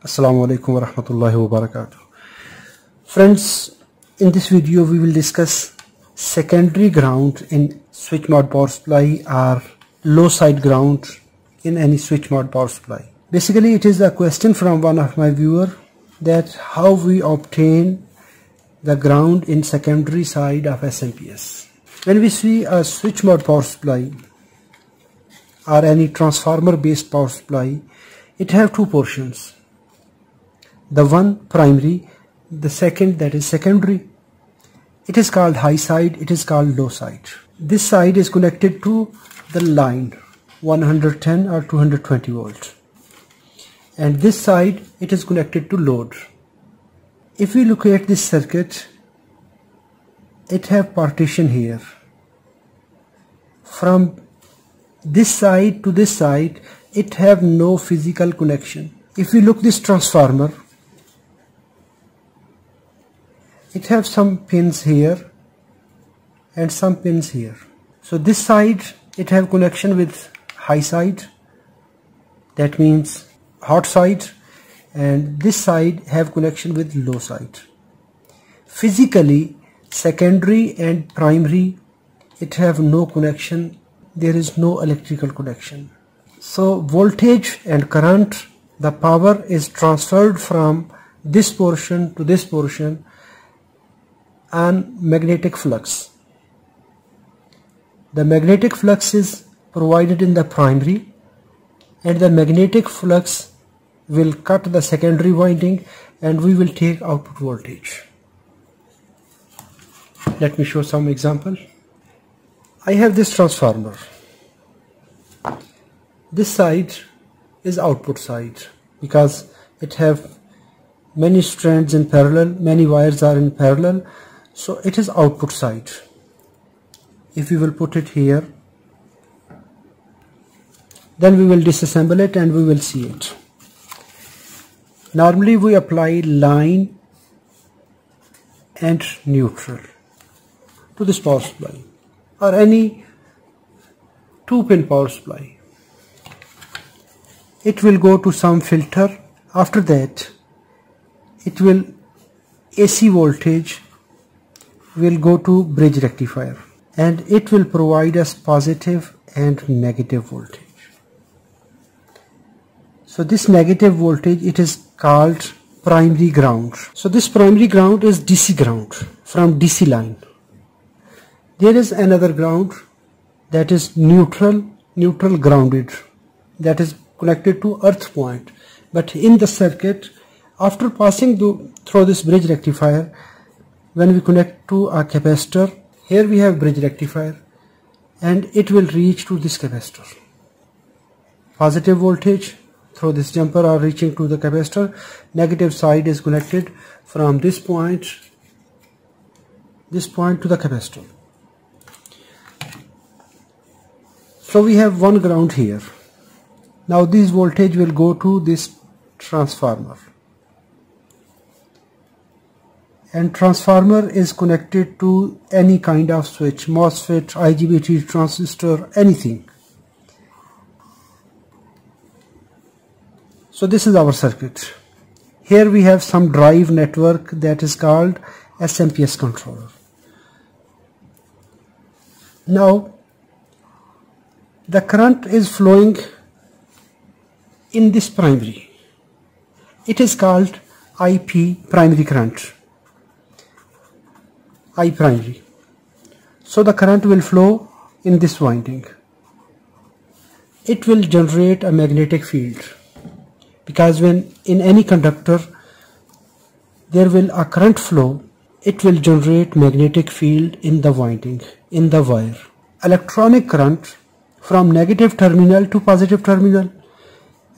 Assalamu alaikum wa rahmatullahi wa barakatuh. Friends, in this video we will discuss secondary ground in switch mode power supply or low side ground in any switch mode power supply. Basically it is a question from one of my viewer that how we obtain the ground in secondary side of SMPS. When we see a switch mode power supply or any transformer based power supply, it have two portions. The one primary, the second that is secondary. It is called high side, it is called low side. This side is connected to the line 110 or 220 volts and this side it is connected to load if we look at this circuit it have partition here from this side to this side it have no physical connection if we look this transformer it have some pins here and some pins here. So this side it have connection with high side. That means hot side. And this side have connection with low side. Physically secondary and primary it have no connection. There is no electrical connection. So voltage and current the power is transferred from this portion to this portion and magnetic flux the magnetic flux is provided in the primary and the magnetic flux will cut the secondary winding and we will take output voltage. Let me show some example. I have this transformer. This side is output side because it have many strands in parallel, many wires are in parallel, so it is output side. If we will put it here, then we will disassemble it and we will see it. Normally we apply line and neutral to this power supply or any two pin power supply. It will go to some filter. After that it will AC voltage will go to bridge rectifier and it will provide us positive and negative voltage so this negative voltage it is called primary ground. So this primary ground is DC ground from DC line. There is another ground that is neutral, neutral grounded that is connected to earth point. But in the circuit after passing through this bridge rectifier when we connect to a capacitor here we have bridge rectifier and it will reach to this capacitor. Positive voltage through this jumper are reaching to the capacitor. Negative side is connected from this point this point to the capacitor. So we have one ground here. Now this voltage will go to this transformer and transformer is connected to any kind of switch MOSFET, IGBT transistor, anything So this is our circuit. Here we have some drive network that is called SMPS controller. Now the current is flowing in this primary. It is called IP primary current. I primary. So the current will flow in this winding. It will generate a magnetic field because when in any conductor there will a current flow it will generate magnetic field in the winding in the wire electronic current from negative terminal to positive terminal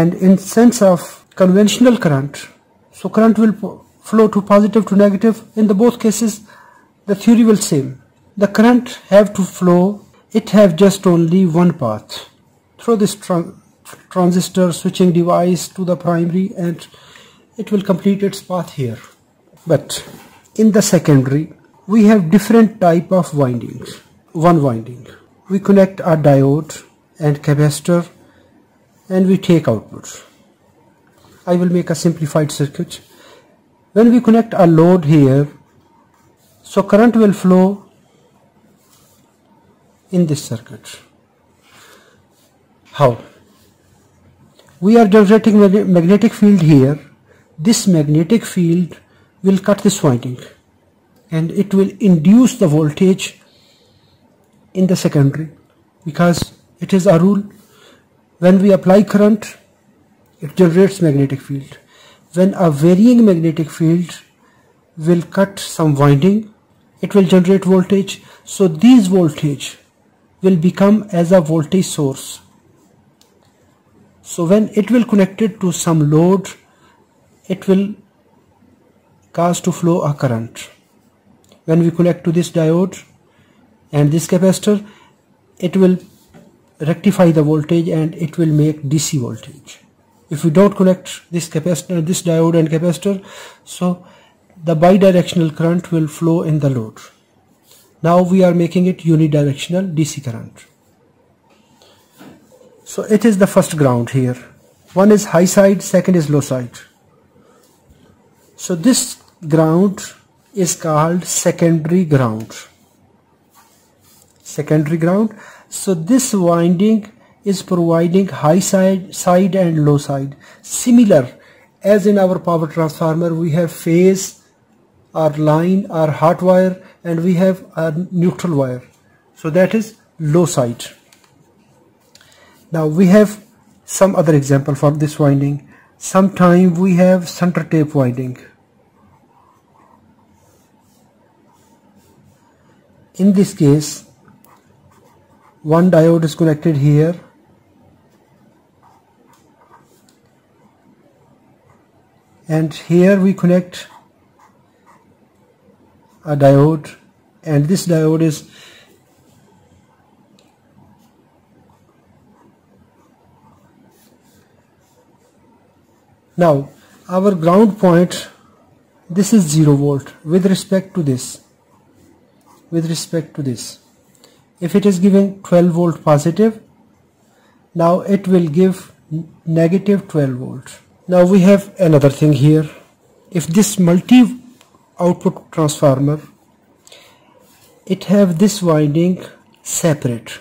and in sense of conventional current so current will flow to positive to negative in the both cases the theory will same the current have to flow it have just only one path. Through this transistor switching device to the primary and it will complete its path here. But in the secondary we have different type of windings. One winding we connect our diode and capacitor and we take output. I will make a simplified circuit. When we connect our load here so current will flow in this circuit. How? We are generating magnetic field here. This magnetic field will cut this winding and it will induce the voltage in the secondary because it is a rule. When we apply current it generates magnetic field. When a varying magnetic field will cut some winding it will generate voltage. So these voltage will become as a voltage source. So when it will connected to some load it will cause to flow a current. When we connect to this diode and this capacitor it will rectify the voltage and it will make DC voltage. If we don't connect this capacitor this diode and capacitor so the bidirectional current will flow in the load. Now we are making it unidirectional DC current. So it is the first ground here. One is high side second is low side. So this ground is called secondary ground. Secondary ground. So this winding is providing high side side and low side. Similar as in our power transformer we have phase or line our hot wire and we have a neutral wire. So that is low side. Now we have some other example for this winding. Sometime we have center tape winding. In this case one diode is connected here. And here we connect a diode and this diode is now our ground point this is 0 volt with respect to this with respect to this. If it is giving 12 volt positive now it will give negative 12 volt. Now we have another thing here. If this multi output transformer. It have this winding separate.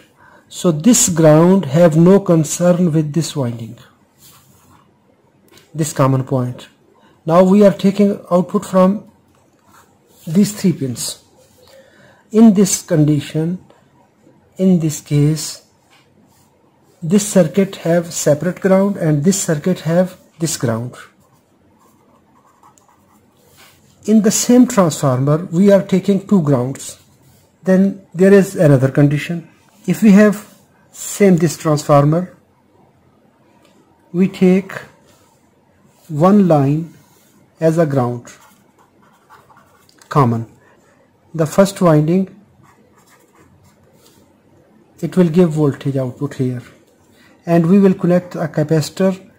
So this ground have no concern with this winding. This common point. Now we are taking output from these three pins. In this condition in this case this circuit have separate ground and this circuit have this ground in the same transformer we are taking two grounds. Then there is another condition. If we have same this transformer we take one line as a ground common. The first winding it will give voltage output here. And we will connect a capacitor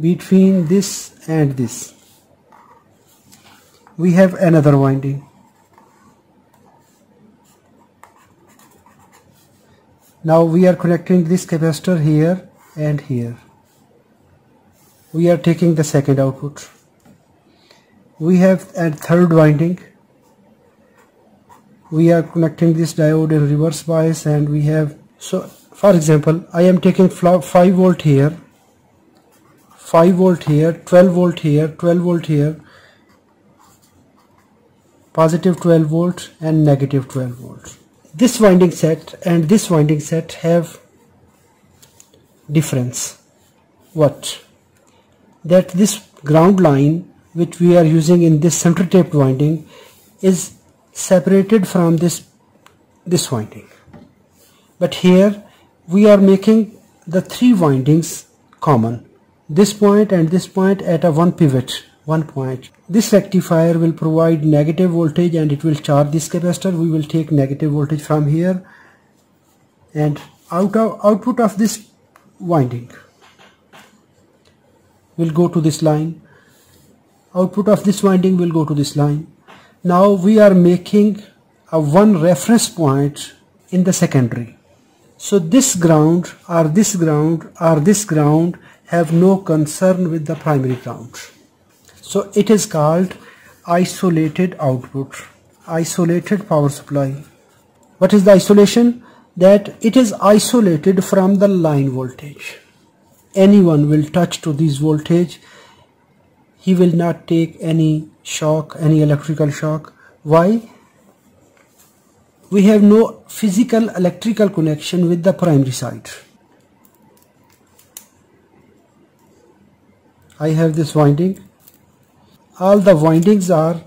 between this and this we have another winding. Now we are connecting this capacitor here and here. We are taking the second output. We have a third winding. We are connecting this diode in reverse bias and we have so for example I am taking 5 volt here 5 volt here 12 volt here 12 volt here positive 12 volts and negative 12 volts this winding set and this winding set have difference. What? That this ground line which we are using in this center taped winding is separated from this this winding. But here we are making the three windings common. This point and this point at a one pivot one point. This rectifier will provide negative voltage and it will charge this capacitor. We will take negative voltage from here. And out of output of this winding will go to this line. Output of this winding will go to this line. Now we are making a one reference point in the secondary. So this ground or this ground or this ground have no concern with the primary ground. So it is called isolated output, isolated power supply. What is the isolation? That it is isolated from the line voltage. Anyone will touch to this voltage, he will not take any shock, any electrical shock. Why? We have no physical electrical connection with the primary side. I have this winding all the windings are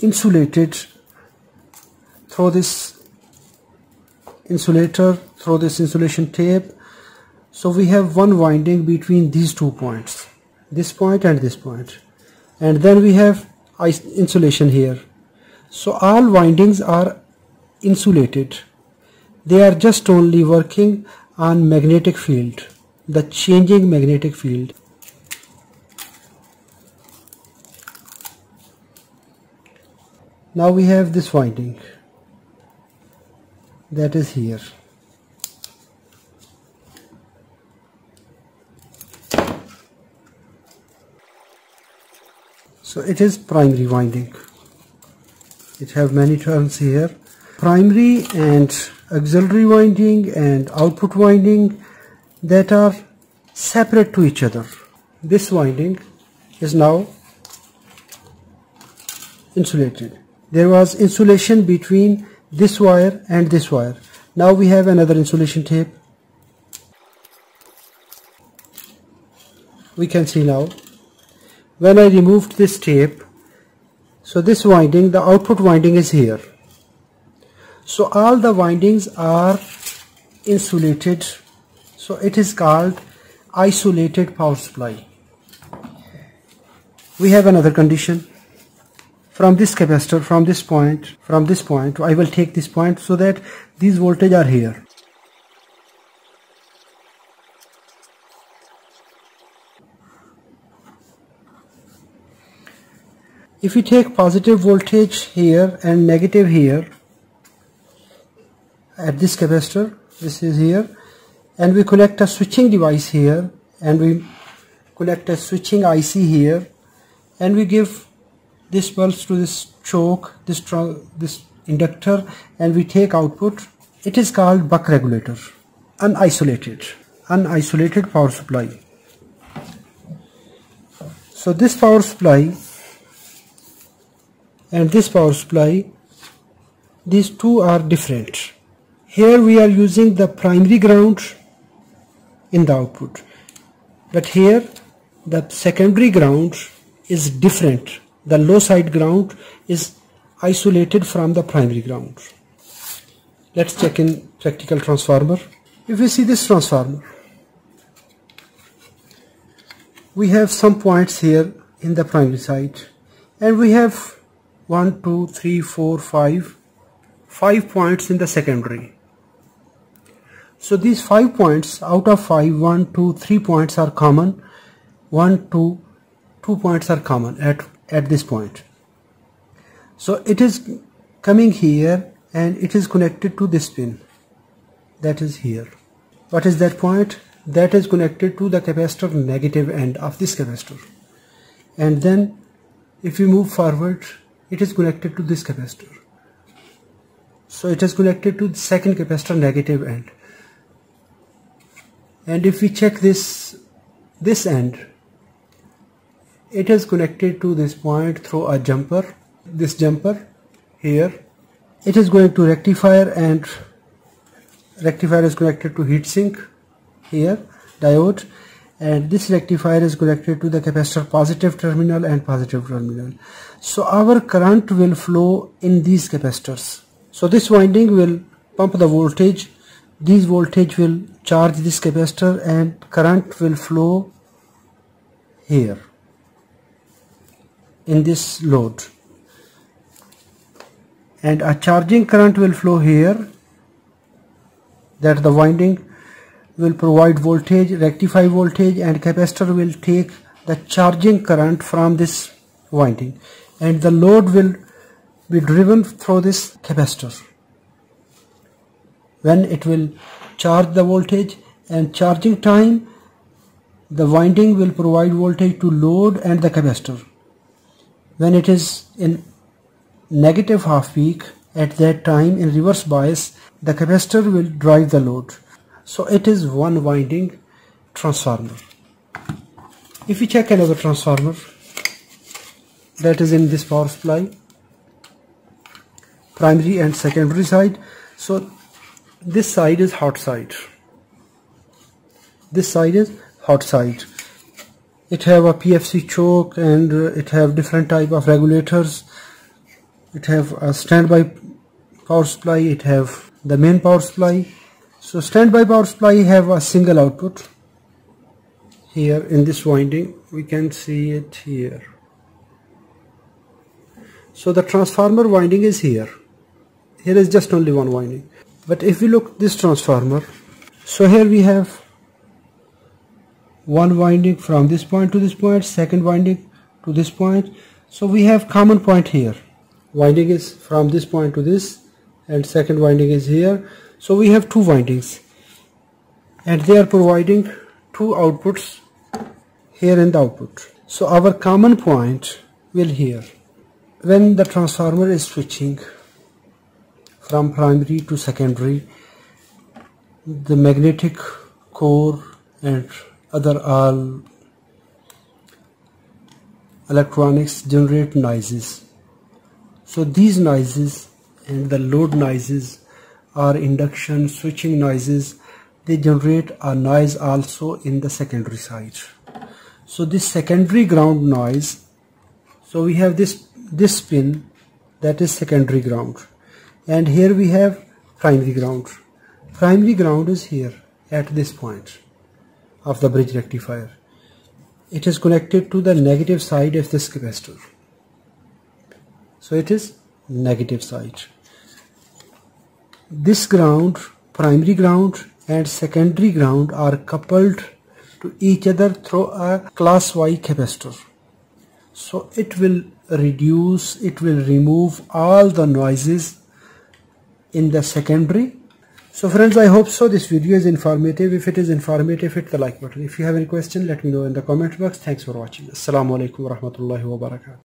insulated through this insulator through this insulation tape. So we have one winding between these two points this point and this point. And then we have insulation here. So all windings are insulated. They are just only working on magnetic field the changing magnetic field now we have this winding. That is here. So it is primary winding. It have many turns here. Primary and auxiliary winding and output winding that are separate to each other. This winding is now insulated there was insulation between this wire and this wire. Now we have another insulation tape. We can see now. When I removed this tape so this winding the output winding is here. So all the windings are insulated. So it is called isolated power supply. We have another condition from this capacitor from this point from this point I will take this point so that these voltage are here. If we take positive voltage here and negative here at this capacitor this is here and we connect a switching device here and we connect a switching IC here and we give this pulse to this choke this this inductor and we take output. It is called buck regulator unisolated unisolated power supply. So this power supply and this power supply these two are different. Here we are using the primary ground in the output but here the secondary ground is different the low side ground is isolated from the primary ground. Let's check in practical transformer. If we see this transformer, we have some points here in the primary side and we have 1, 2, 3, 4, 5, 5 points in the secondary. So these 5 points out of 5, 1, 2, 3 points are common, 1, 2, 2 points are common at at this point. So it is coming here and it is connected to this pin. That is here. What is that point? That is connected to the capacitor negative end of this capacitor. And then if we move forward it is connected to this capacitor. So it is connected to the second capacitor negative end. And if we check this this end it is connected to this point through a jumper this jumper here. It is going to rectifier and rectifier is connected to heatsink here diode. And this rectifier is connected to the capacitor positive terminal and positive terminal. So our current will flow in these capacitors. So this winding will pump the voltage. This voltage will charge this capacitor and current will flow here in this load. And a charging current will flow here that the winding will provide voltage rectify voltage and capacitor will take the charging current from this winding. And the load will be driven through this capacitor. When it will charge the voltage and charging time the winding will provide voltage to load and the capacitor when it is in negative half peak at that time in reverse bias the capacitor will drive the load. So it is one winding transformer. If we check another transformer that is in this power supply primary and secondary side. So this side is hot side. This side is hot side it have a PFC choke and uh, it have different type of regulators. It have a standby power supply it have the main power supply. So standby power supply have a single output. Here in this winding we can see it here. So the transformer winding is here. Here is just only one winding. But if we look this transformer so here we have one winding from this point to this point second winding to this point. So we have common point here. Winding is from this point to this and second winding is here. So we have two windings. And they are providing two outputs here in the output. So our common point will here. When the transformer is switching from primary to secondary the magnetic core and other all electronics generate noises. So these noises and the load noises are induction switching noises they generate a noise also in the secondary side. So this secondary ground noise so we have this this pin that is secondary ground. And here we have primary ground. Primary ground is here at this point of the bridge rectifier. It is connected to the negative side of this capacitor. So it is negative side. This ground, primary ground and secondary ground are coupled to each other through a class Y capacitor. So it will reduce, it will remove all the noises in the secondary so friends, I hope so. This video is informative. If it is informative, hit the like button. If you have any question, let me know in the comment box. Thanks for watching. Assalamu alaikum wa rahmatullahi wa barakatuh.